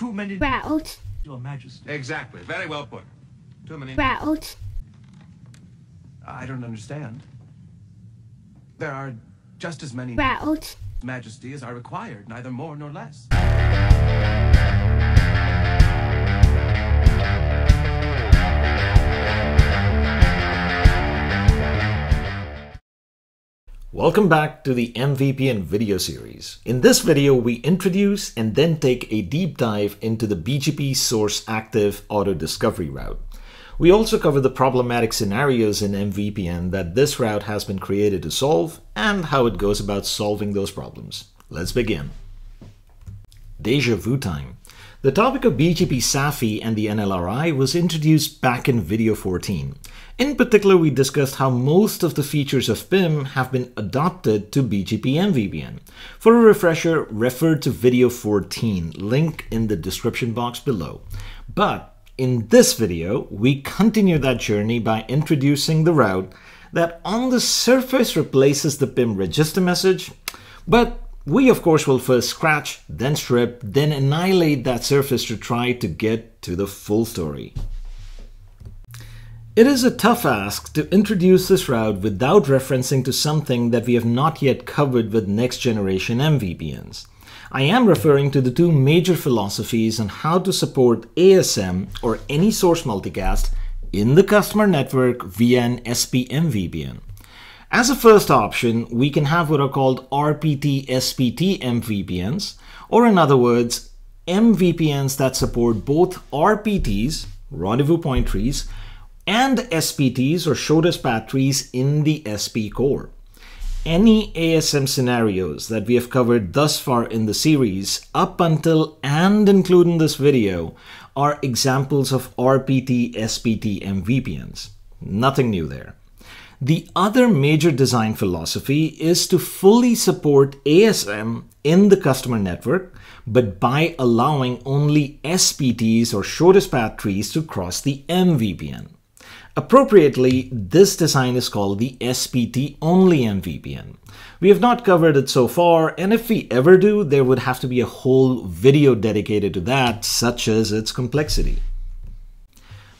too many... route, Your Majesty. Exactly. Very well put. Too many. route, I don't understand. There are just as many route, majesties are required, neither more nor less. Welcome back to the MVPN video series. In this video, we introduce and then take a deep dive into the BGP source active auto discovery route. We also cover the problematic scenarios in MVPN that this route has been created to solve and how it goes about solving those problems. Let's begin. Deja vu time. The topic of BGP SAFI and the NLRI was introduced back in video 14. In particular, we discussed how most of the features of PIM have been adopted to BGP MVPN. For a refresher, refer to video 14, link in the description box below. But in this video, we continue that journey by introducing the route that on the surface replaces the PIM register message, but we of course will first scratch, then strip, then annihilate that surface to try to get to the full story. It is a tough ask to introduce this route without referencing to something that we have not yet covered with next generation MVPNs. I am referring to the two major philosophies on how to support ASM or any source multicast in the customer network via an. As a first option, we can have what are called RPT SPT MVPNs, or in other words, MVPNs that support both RPTs, rendezvous point trees, and SPTs or shortest path trees in the SP core. Any ASM scenarios that we have covered thus far in the series, up until and including this video, are examples of RPT SPT MVPNs. Nothing new there. The other major design philosophy is to fully support ASM in the customer network, but by allowing only SPTs or shortest path trees to cross the MVPN. Appropriately, this design is called the SPT only MVPN. We have not covered it so far, and if we ever do, there would have to be a whole video dedicated to that, such as its complexity.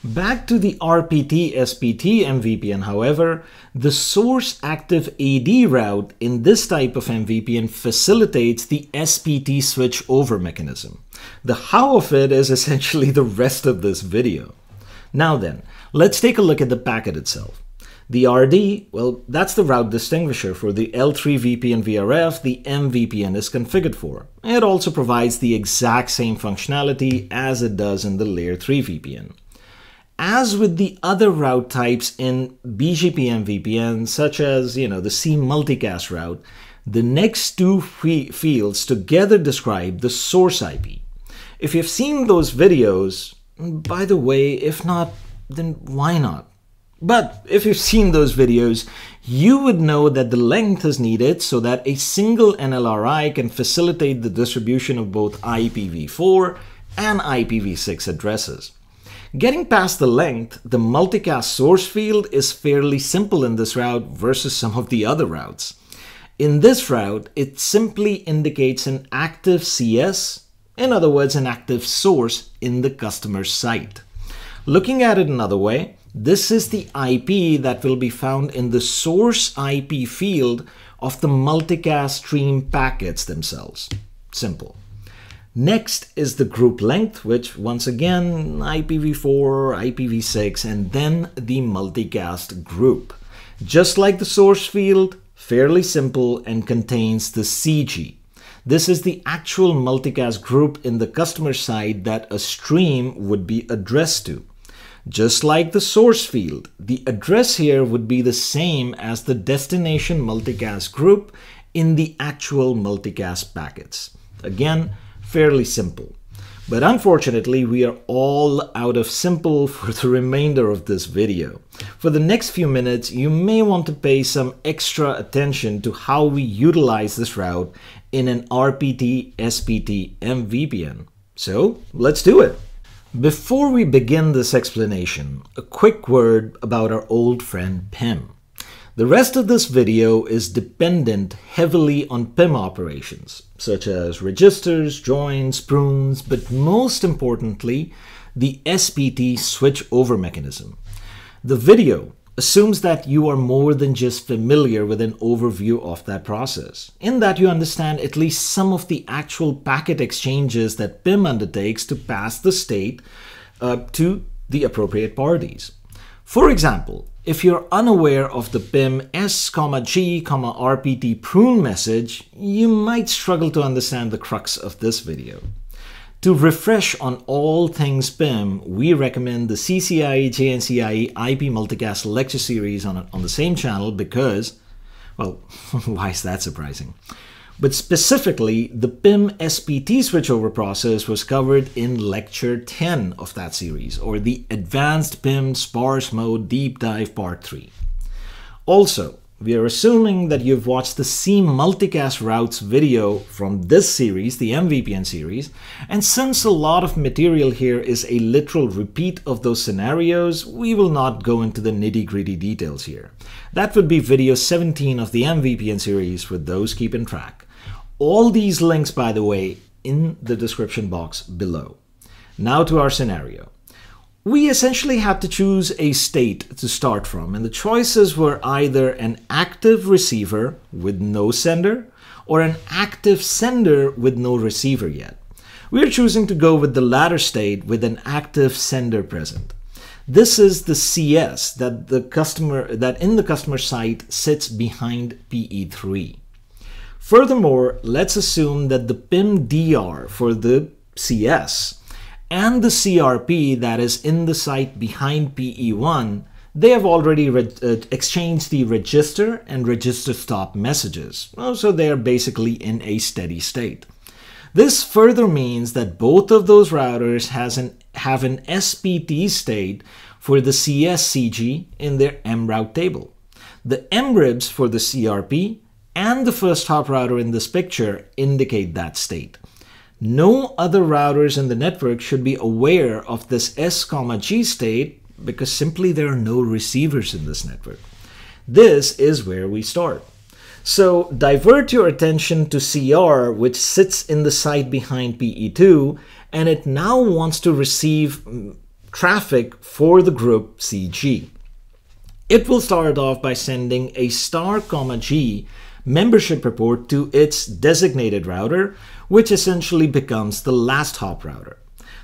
Back to the RPT SPT MVPN, however, the source active AD route in this type of MVPN facilitates the SPT switch over mechanism. The how of it is essentially the rest of this video. Now then, let's take a look at the packet itself. The RD, well, that's the route distinguisher for the L3 VPN VRF the MVPN is configured for. It also provides the exact same functionality as it does in the Layer 3 VPN. As with the other route types in BGP MVPN, such as, you know, the C multicast route, the next two fields together describe the source IP. If you've seen those videos, by the way, if not, then why not? But if you've seen those videos, you would know that the length is needed so that a single NLRI can facilitate the distribution of both IPv4 and IPv6 addresses. Getting past the length, the multicast source field is fairly simple in this route versus some of the other routes. In this route, it simply indicates an active CS in other words, an active source in the customer site. Looking at it another way, this is the IP that will be found in the source IP field of the multicast stream packets themselves. Simple. Next is the group length, which once again IPv4, IPv6, and then the multicast group. Just like the source field, fairly simple and contains the CG. This is the actual multicast group in the customer side that a stream would be addressed to. Just like the source field, the address here would be the same as the destination multicast group in the actual multicast packets. Again, fairly simple. But unfortunately, we are all out of simple for the remainder of this video. For the next few minutes, you may want to pay some extra attention to how we utilize this route in an RPT SPT MVPN. So let's do it. Before we begin this explanation, a quick word about our old friend PIM. The rest of this video is dependent heavily on PIM operations, such as registers, joins, prunes, but most importantly, the SPT switchover mechanism. The video assumes that you are more than just familiar with an overview of that process, in that you understand at least some of the actual packet exchanges that PIM undertakes to pass the state uh, to the appropriate parties. For example, if you're unaware of the PIM S, G, RPT prune message, you might struggle to understand the crux of this video. To refresh on all things PIM, we recommend the CCIE JNCIE IP Multicast lecture series on, on the same channel because, well, why is that surprising? But specifically, the PIM SPT switchover process was covered in lecture 10 of that series, or the Advanced PIM Sparse Mode Deep Dive Part 3. Also, we are assuming that you've watched the C multicast routes video from this series, the MVPN series, and since a lot of material here is a literal repeat of those scenarios, we will not go into the nitty gritty details here. That would be video 17 of the MVPN series for those keeping track. All these links, by the way, in the description box below. Now to our scenario we essentially had to choose a state to start from, and the choices were either an active receiver with no sender or an active sender with no receiver yet. We are choosing to go with the latter state with an active sender present. This is the CS that the customer that in the customer site sits behind PE3. Furthermore, let's assume that the PIM-DR for the CS and the CRP that is in the site behind PE1, they have already uh, exchanged the register and register stop messages. So they are basically in a steady state. This further means that both of those routers has an, have an SPT state for the CSCG in their mroute table. The mribs for the CRP and the first hop router in this picture indicate that state. No other routers in the network should be aware of this S, G state because simply there are no receivers in this network. This is where we start. So divert your attention to CR, which sits in the site behind PE2, and it now wants to receive mm, traffic for the group CG. It will start off by sending a star comma G membership report to its designated router, which essentially becomes the last hop router.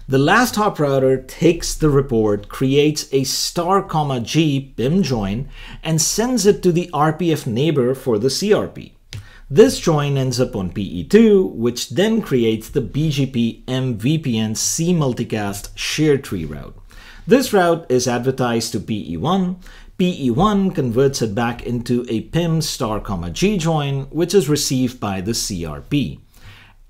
The last hop router takes the report, creates a star comma G PIM join, and sends it to the RPF neighbor for the CRP. This join ends up on PE2, which then creates the BGP MVPN C multicast shared tree route. This route is advertised to PE1. PE1 converts it back into a PIM star comma G join, which is received by the CRP.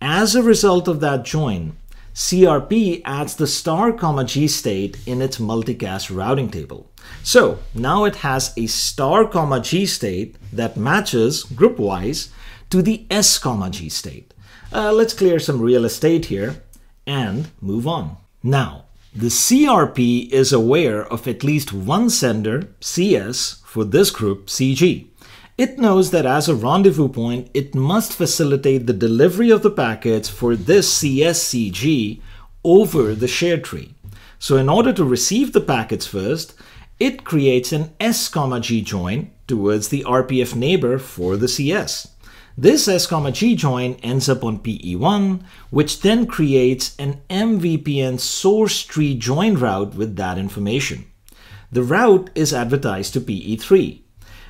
As a result of that join, CRP adds the star comma G state in its multicast routing table. So now it has a star comma G state that matches group-wise to the S comma G state. Uh, let's clear some real estate here and move on. Now, the CRP is aware of at least one sender, CS, for this group, CG. It knows that as a rendezvous point, it must facilitate the delivery of the packets for this CSCG over the shared tree. So in order to receive the packets first, it creates an S, G join towards the RPF neighbor for the CS. This S, G join ends up on PE1, which then creates an MVPN source tree join route with that information. The route is advertised to PE3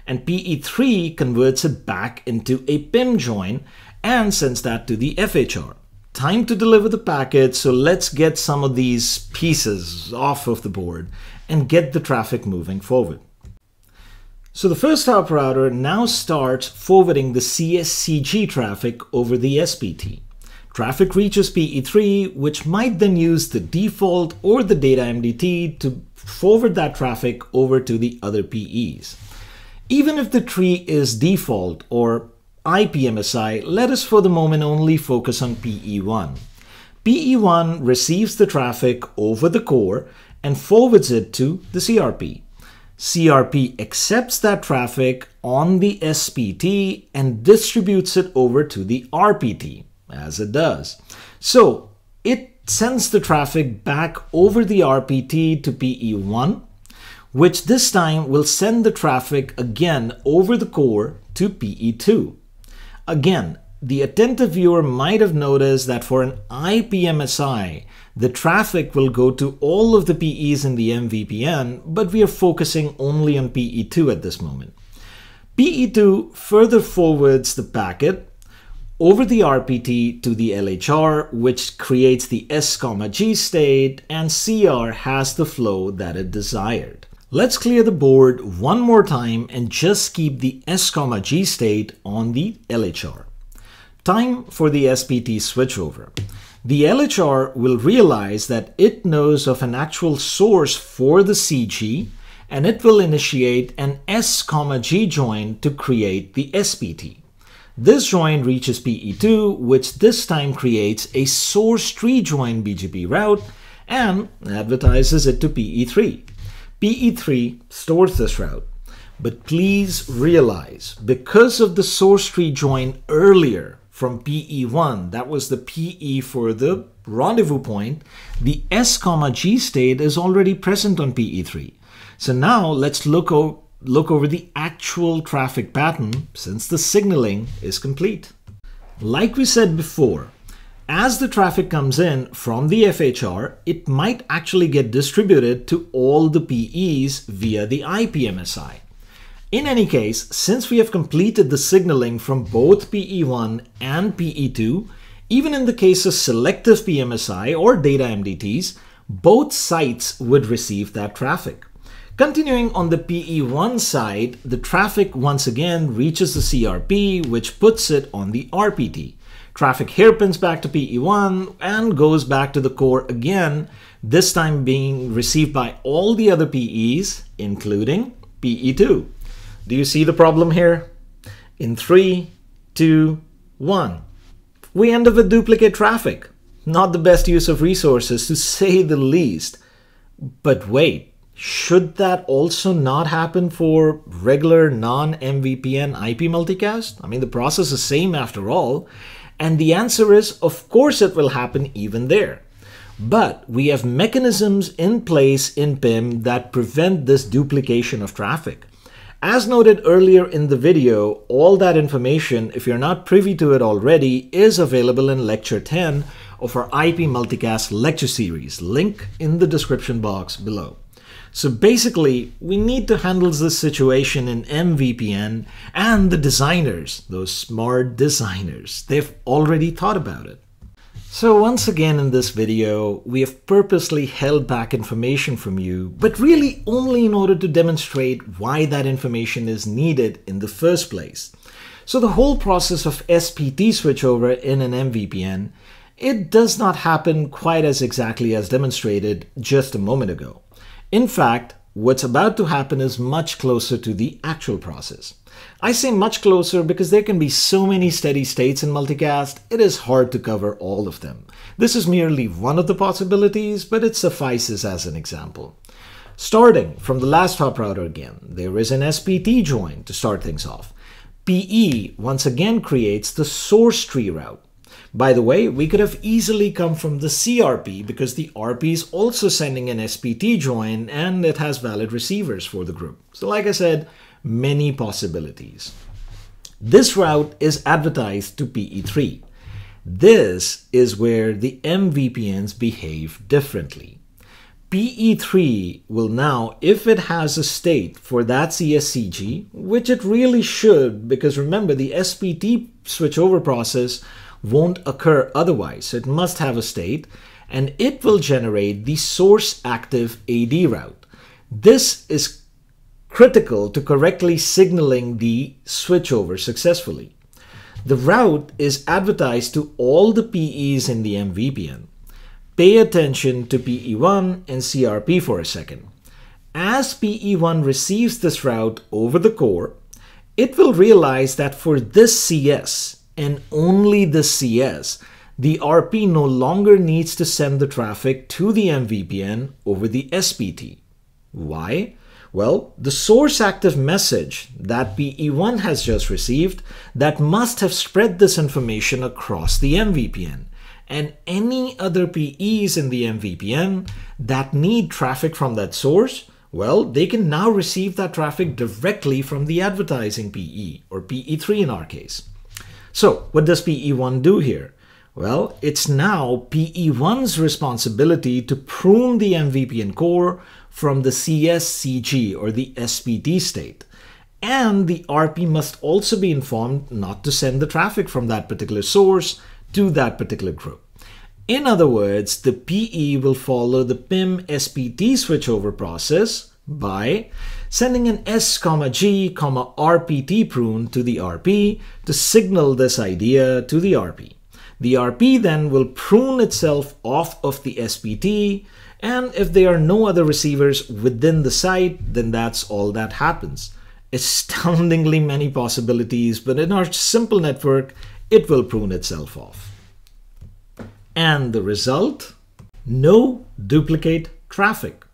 and PE3 converts it back into a PIM join and sends that to the FHR. Time to deliver the packet, so let's get some of these pieces off of the board and get the traffic moving forward. So the first hop router now starts forwarding the CSCG traffic over the SPT. Traffic reaches PE3, which might then use the default or the data MDT to forward that traffic over to the other PEs. Even if the tree is default or IPMSI, let us for the moment only focus on PE1. PE1 receives the traffic over the core and forwards it to the CRP. CRP accepts that traffic on the SPT and distributes it over to the RPT, as it does. So it sends the traffic back over the RPT to PE1, which this time will send the traffic again over the core to PE2. Again, the attentive viewer might have noticed that for an IPMSI, the traffic will go to all of the PEs in the MVPN, but we are focusing only on PE2 at this moment. PE2 further forwards the packet over the RPT to the LHR, which creates the S, G state, and CR has the flow that it desired. Let's clear the board one more time and just keep the S, G state on the LHR. Time for the SPT switchover. The LHR will realize that it knows of an actual source for the CG and it will initiate an S, G join to create the SPT. This join reaches PE2, which this time creates a source tree join BGP route and advertises it to PE3. PE3 stores this route. But please realize, because of the source tree join earlier, from PE1, that was the PE for the rendezvous point, the S, G state is already present on PE3. So now let's look, look over the actual traffic pattern since the signaling is complete. Like we said before, as the traffic comes in from the FHR, it might actually get distributed to all the PEs via the IPMSI. In any case, since we have completed the signaling from both PE1 and PE2, even in the case of selective PMSI or data MDTs, both sites would receive that traffic. Continuing on the PE1 side, the traffic once again reaches the CRP, which puts it on the RPT. Traffic hairpins back to PE1 and goes back to the core again, this time being received by all the other PEs, including PE2. Do you see the problem here? In three, two, one. We end up with duplicate traffic. Not the best use of resources to say the least. But wait, should that also not happen for regular non-MVPN IP multicast? I mean, the process is same after all. And the answer is, of course it will happen even there. But we have mechanisms in place in PIM that prevent this duplication of traffic. As noted earlier in the video, all that information, if you're not privy to it already, is available in Lecture 10 of our IP Multicast lecture series, link in the description box below. So basically, we need to handle this situation in MVPN and the designers, those smart designers, they've already thought about it. So once again in this video, we have purposely held back information from you, but really only in order to demonstrate why that information is needed in the first place. So the whole process of SPT switchover in an MVPN, it does not happen quite as exactly as demonstrated just a moment ago. In fact, what's about to happen is much closer to the actual process. I say much closer because there can be so many steady states in multicast, it is hard to cover all of them. This is merely one of the possibilities, but it suffices as an example. Starting from the last hop router again, there is an SPT join to start things off. PE once again creates the source tree route. By the way, we could have easily come from the CRP because the RP is also sending an SPT join and it has valid receivers for the group. So like I said, many possibilities. This route is advertised to PE3. This is where the MVPNs behave differently. PE3 will now, if it has a state for that CSCG, which it really should, because remember the SPT switchover process won't occur otherwise, so it must have a state, and it will generate the source active AD route. This is critical to correctly signaling the switchover successfully. The route is advertised to all the PEs in the MVPN. Pay attention to PE1 and CRP for a second. As PE1 receives this route over the core, it will realize that for this CS and only the CS, the RP no longer needs to send the traffic to the MVPN over the SPT. Why? Well, the source active message that PE1 has just received that must have spread this information across the MVPN and any other PEs in the MVPN that need traffic from that source, well, they can now receive that traffic directly from the advertising PE or PE3 in our case. So what does PE1 do here? Well, it's now PE1's responsibility to prune the MVPN core from the CSCG or the SPT state. And the RP must also be informed not to send the traffic from that particular source to that particular group. In other words, the PE will follow the PIM SPT switchover process by sending an S, G, RPT prune to the RP to signal this idea to the RP. The RP then will prune itself off of the SPT, and if there are no other receivers within the site, then that's all that happens. Astoundingly many possibilities, but in our simple network, it will prune itself off. And the result? No duplicate traffic.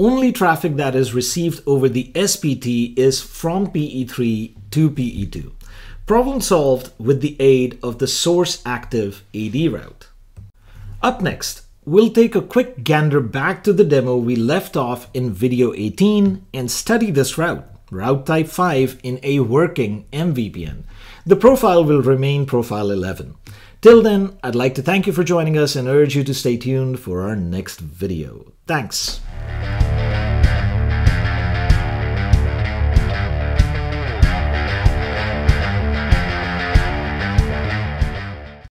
Only traffic that is received over the SPT is from PE3 to PE2. Problem solved with the aid of the source active AD route. Up next, we'll take a quick gander back to the demo we left off in video 18 and study this route, route type 5 in a working MVPN. The profile will remain profile 11. Till then, I'd like to thank you for joining us and urge you to stay tuned for our next video. Thanks.